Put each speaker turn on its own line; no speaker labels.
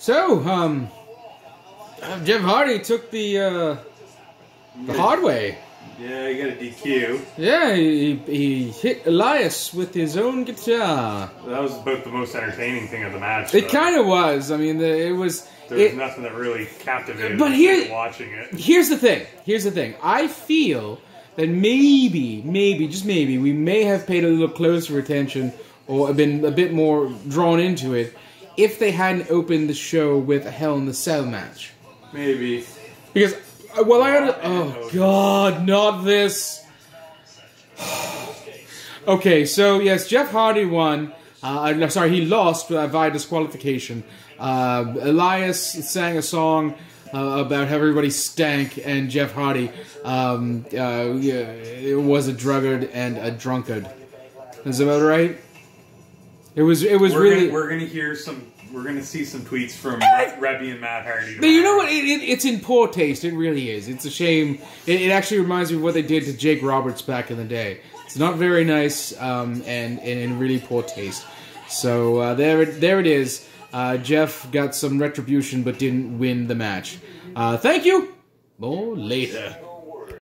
So, um, Jeff Hardy took the uh, the hard way.
Yeah, he got a DQ.
Yeah, he, he hit Elias with his own guitar.
That was about the most entertaining thing of the match.
It kind of was. I mean, the, it was.
There was
It,
nothing that really captivated
But
me
here-
watching it.
here's the thing. Here's the thing. I feel that maybe, maybe, just maybe, we may have paid a little closer attention or been a bit more drawn into it if they hadn't opened the show with a Hell in the Cell match.
Maybe.
Because, uh, well, I under-
And
oh God, not this. okay, so yes, Jeff Hardy won. Uh, no, sorry, he lost uh, via disqualification. Uh, Elias sang a song uh, about how everybody stank, and Jeff Hardy um, uh, was a drunkard and a drunkard. Is that about right? It was. It was
We're
really.
gonna, we're gonna hear some. We're gonna see some tweets from Reby and Matt Hardy.
But you know what? It, it, it's in poor taste. It really is. It's a shame. It, it actually reminds me of what they did to Jake Roberts back in the day. It's not very nice um, and, and in really poor taste. So uh, there, it, there it is. Uh, Jeff got some retribution but didn't win the match. Uh, thank you. More later.